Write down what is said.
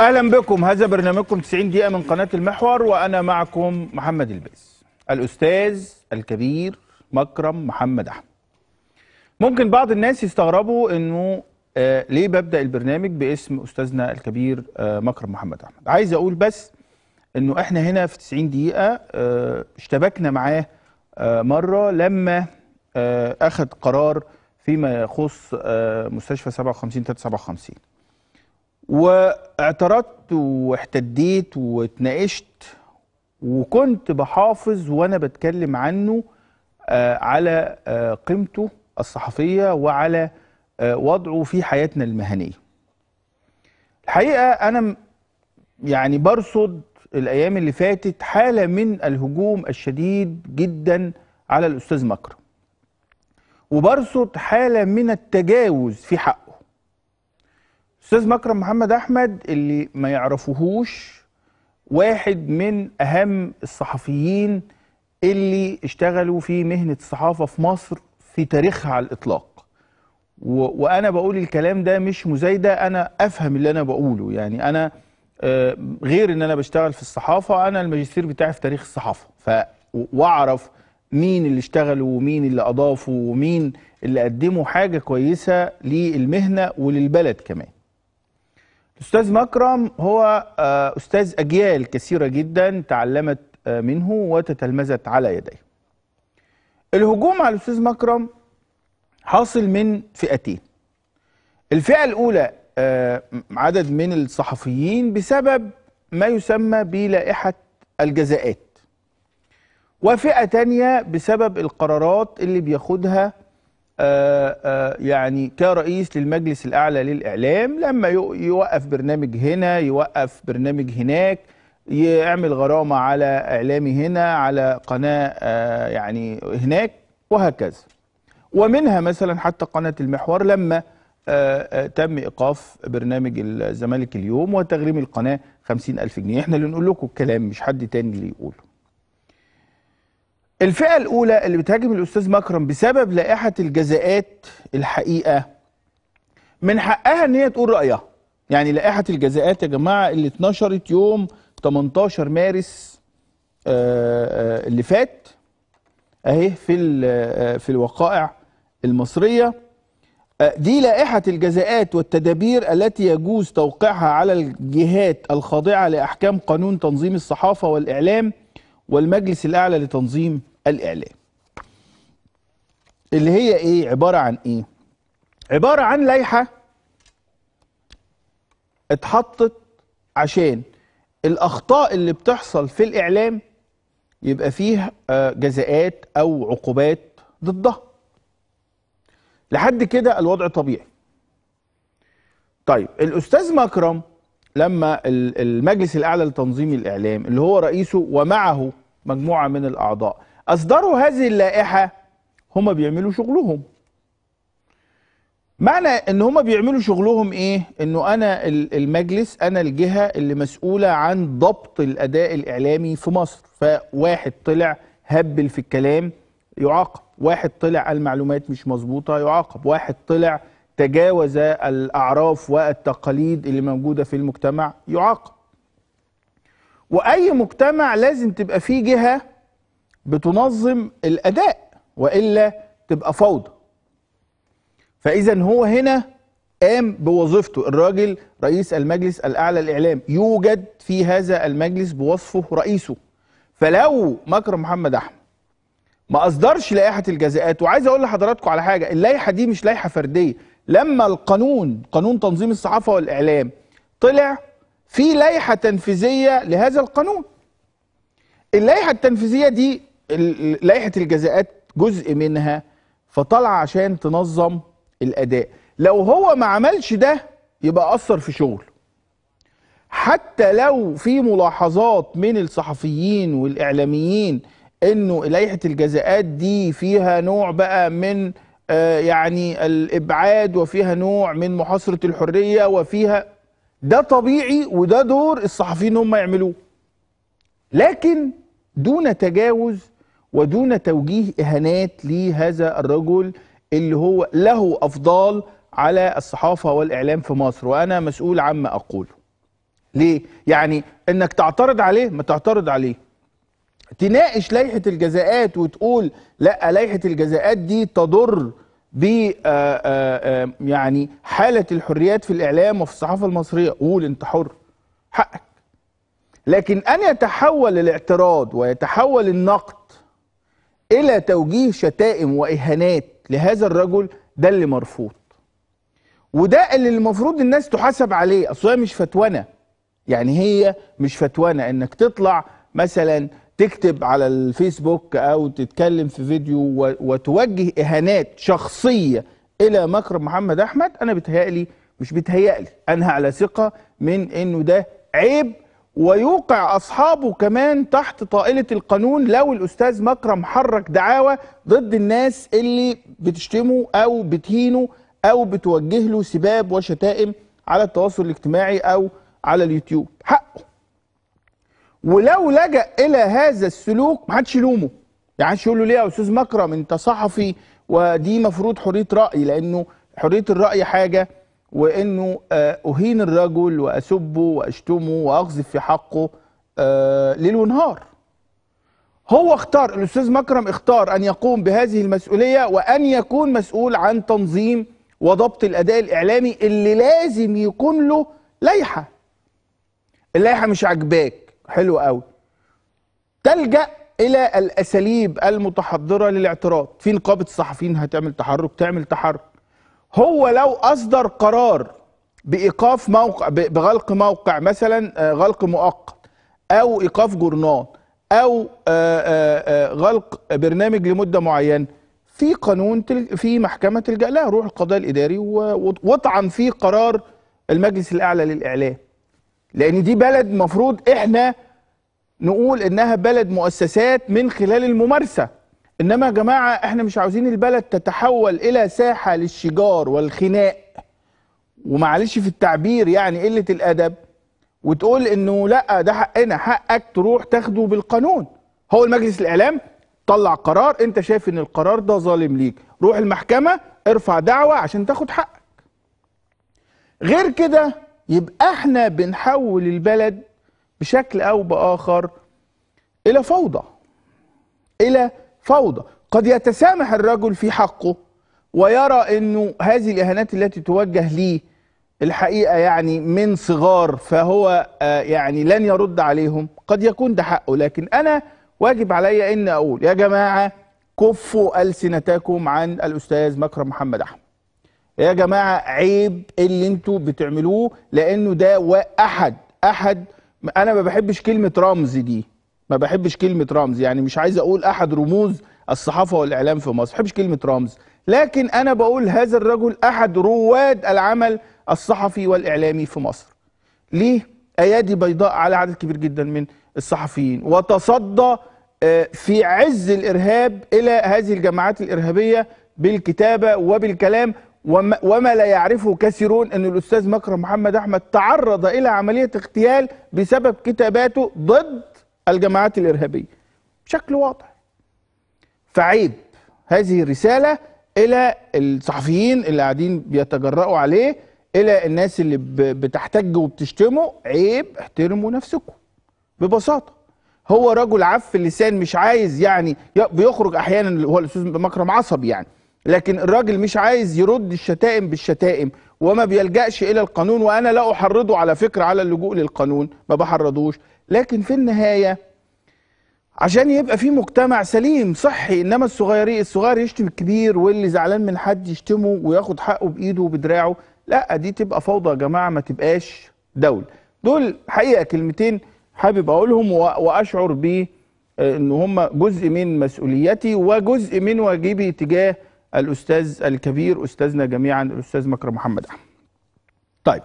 أهلا بكم. هذا برنامجكم 90 دقيقة من قناة المحور وأنا معكم محمد الباز الأستاذ الكبير مكرم محمد أحمد. ممكن بعض الناس يستغربوا إنه آه ليه ببدأ البرنامج باسم أستاذنا الكبير آه مكرم محمد أحمد. عايز أقول بس إنه إحنا هنا في 90 دقيقة آه اشتبكنا معاه آه مرة لما آه أخذ قرار فيما يخص آه مستشفى 57 357 واعترضت واحتديت واتناقشت وكنت بحافظ وأنا بتكلم عنه آه على آه قيمته الصحفية وعلى آه وضعه في حياتنا المهنية. الحقيقة أنا يعني برصد الأيام اللي فاتت حالة من الهجوم الشديد جدا على الأستاذ مكرم. وبرصد حالة من التجاوز في حقه. أستاذ مكرم محمد أحمد اللي ما يعرفوهوش واحد من أهم الصحفيين اللي اشتغلوا في مهنة الصحافة في مصر في تاريخها على الإطلاق. وأنا بقول الكلام ده مش مزايدة أنا أفهم اللي أنا بقوله. يعني أنا آه غير إن أنا بشتغل في الصحافة أنا الماجستير بتاعي في تاريخ الصحافة. ف وأعرف مين اللي اشتغلوا ومين اللي أضافوا ومين اللي قدموا حاجة كويسة للمهنة وللبلد كمان. الأستاذ مكرم هو أستاذ أجيال كثيرة جدا تعلمت منه وتتلمذت على يديه. الهجوم على الأستاذ مكرم حاصل من فئتين. الفئة الأولى عدد من الصحفيين بسبب ما يسمى بلائحة الجزاءات. وفئة تانية بسبب القرارات اللي بياخدها يعني كرئيس للمجلس الأعلى للإعلام لما يوقف برنامج هنا يوقف برنامج هناك يعمل غرامة على إعلامي هنا على قناة يعني هناك وهكذا. ومنها مثلا حتى قناة المحور لما تم إيقاف برنامج الزمالك اليوم وتغريم القناة خمسين ألف جنيه. إحنا اللي نقول لكم الكلام مش حد تاني اللي يقوله. الفئة الأولى اللي بتهاجم الأستاذ مكرم بسبب لائحة الجزاءات الحقيقة من حقها إن هي تقول رأيها. يعني لائحة الجزاءات يا جماعة اللي اتنشرت يوم 18 مارس اللي فات أهي في في الوقائع المصرية دي لائحة الجزاءات والتدابير التي يجوز توقيعها على الجهات الخاضعة لأحكام قانون تنظيم الصحافة والإعلام والمجلس الأعلى لتنظيم الإعلام. اللي هي إيه؟ عبارة عن إيه؟ عبارة عن لائحة اتحطت عشان الأخطاء اللي بتحصل في الإعلام يبقى فيه جزاءات أو عقوبات ضدها. لحد كده الوضع طبيعي. طيب الأستاذ مكرم لما المجلس الأعلى لتنظيم الإعلام اللي هو رئيسه ومعه مجموعة من الأعضاء أصدروا هذه اللائحة هم بيعملوا شغلهم. معنى إن هم بيعملوا شغلهم إيه؟ إنه أنا المجلس أنا الجهة اللي مسؤولة عن ضبط الأداء الإعلامي في مصر. فواحد طلع هبل في الكلام يعاقب. واحد طلع المعلومات مش مظبوطة يعاقب. واحد طلع تجاوز الأعراف والتقاليد اللي موجودة في المجتمع يعاقب. وأي مجتمع لازم تبقى فيه جهة بتنظم الأداء وإلا تبقى فوضى. فاذا هو هنا قام بوظيفته. الراجل رئيس المجلس الأعلى للإعلام يوجد في هذا المجلس بوصفه رئيسه. فلو مكرم محمد أحمد ما أصدرش لائحة الجزاءات وعايز أقول لحضراتكم على حاجة اللائحة دي مش لائحة فردية. لما القانون قانون تنظيم الصحافة والإعلام طلع في لائحة تنفيذية لهذا القانون. اللائحة التنفيذية دي لائحة الجزاءات جزء منها فطلع عشان تنظم الأداء. لو هو ما عملش ده يبقى أثر في شغل. حتى لو في ملاحظات من الصحفيين والإعلاميين إنه لائحة الجزاءات دي فيها نوع بقى من آه يعني الإبعاد وفيها نوع من محاصرة الحرية وفيها ده طبيعي وده دور الصحفيين هم يعملوه. لكن دون تجاوز ودون توجيه إهانات لهذا الرجل اللي هو له أفضال على الصحافة والإعلام في مصر. وأنا مسؤول عما أقوله. ليه؟ يعني إنك تعترض عليه ما تعترض عليه. تناقش لائحة الجزاءات وتقول لا لائحة الجزاءات دي تضر ب آه، آه، آه، يعني حالة الحريات في الإعلام وفي الصحافة المصرية. قول أنت حر. حقك. لكن أن يتحول الاعتراض ويتحول النقد إلى توجيه شتائم وإهانات لهذا الرجل ده اللي مرفوض. وده اللي المفروض الناس تحاسب عليه. أصل هي مش فتوانة. يعني هي مش فتوانة إنك تطلع مثلا تكتب على الفيسبوك أو تتكلم في فيديو وتوجه إهانات شخصية إلى مكرم محمد أحمد. أنا بتهيألي مش بتهيألي أنا على ثقة من إنه ده عيب ويوقع أصحابه كمان تحت طائلة القانون لو الأستاذ مكرم حرك دعاوى ضد الناس اللي بتشتمه أو بتهينه أو بتوجه له سباب وشتائم على التواصل الاجتماعي أو على اليوتيوب. حقه. ولو لجأ إلى هذا السلوك محدش يلومه. يعني يقول له ليه يا أستاذ مكرم؟ أنت صحفي ودي مفروض حرية رأي لأنه حرية الرأي حاجة وإنه آه، أهين الرجل وأسبه وأشتمه واقذف في حقه آه، ليل ونهار. هو اختار الأستاذ مكرم اختار أن يقوم بهذه المسؤولية وأن يكون مسؤول عن تنظيم وضبط الأداء الإعلامي اللي لازم يكون له لائحة. اللائحة مش عاجباك حلو قوي تلجأ إلى الأساليب المتحضرة للاعتراض. في نقابة الصحفيين هتعمل تحرك تعمل تحرك. هو لو أصدر قرار بإيقاف موقع بغلق موقع مثلا آه، غلق مؤقت أو إيقاف جورنال أو آه، آه، غلق برنامج لمدة معينة في قانون. في محكمة تلجأ لها روح القضاء الإداري واطعن في قرار المجلس الأعلى للإعلام لأن دي بلد مفروض إحنا نقول إنها بلد مؤسسات من خلال الممارسة إنما يا جماعة إحنا مش عاوزين البلد تتحول إلى ساحة للشجار والخناق. ومعلش في التعبير يعني قلة الأدب وتقول إنه لأ ده حقنا حقك تروح تاخده بالقانون. هو المجلس الإعلام طلع قرار أنت شايف إن القرار ده ظالم ليك. روح المحكمة ارفع دعوة عشان تاخد حقك. غير كده يبقى إحنا بنحول البلد بشكل أو بآخر إلى فوضى إلى فوضى. قد يتسامح الرجل في حقه ويرى انه هذه الإهانات التي توجه ليه الحقيقة يعني من صغار فهو آه، يعني لن يرد عليهم. قد يكون ده حقه لكن أنا واجب علي إن أقول يا جماعة كفوا ألسنتكم عن الأستاذ مكرم محمد أحمد. يا جماعة عيب اللي أنتوا بتعملوه لأنه ده أحد أحد أنا ما بحبش كلمة رمز دي. ما بحبش كلمة رمز. يعني مش عايز أقول أحد رموز الصحافة والإعلام في مصر. ما بحبش كلمة رمز. لكن أنا بقول هذا الرجل أحد رواد العمل الصحفي والإعلامي في مصر. ليه؟ أيادي بيضاء على عدد كبير جدا من الصحفيين. وتصدى آه، في عز الإرهاب إلى هذه الجماعات الإرهابية بالكتابة وبالكلام. وما, وما لا يعرفه كثيرون أن الأستاذ مكرم محمد أحمد تعرض إلى عملية اغتيال بسبب كتاباته ضد الجماعات الإرهابية. بشكل واضح. فعيب هذه الرسالة إلى الصحفيين اللي قاعدين بيتجرأوا عليه إلى الناس اللي بتحتج وبتشتمه. عيب احترموا نفسكم. ببساطة. هو رجل عف اللسان مش عايز يعني بيخرج أحيانا هو الأستاذ مكرم عصبي يعني. لكن الراجل مش عايز يرد الشتائم بالشتائم وما بيلجأش إلى القانون وأنا لا أحرضه على فكرة على اللجوء للقانون. ما بحرضوش. لكن في النهاية عشان يبقى في مجتمع سليم صحي إنما الصغيرين الصغير يشتم الكبير واللي زعلان من حد يشتمه وياخد حقه بإيده وبدراعه. لا دي تبقى فوضى يا جماعة ما تبقاش دولة. دول حقيقة كلمتين حابب أقولهم وأشعر ب إن هم جزء من مسؤوليتي وجزء من واجبي تجاه الأستاذ الكبير أستاذنا جميعا الأستاذ مكرم محمد أحمد. طيب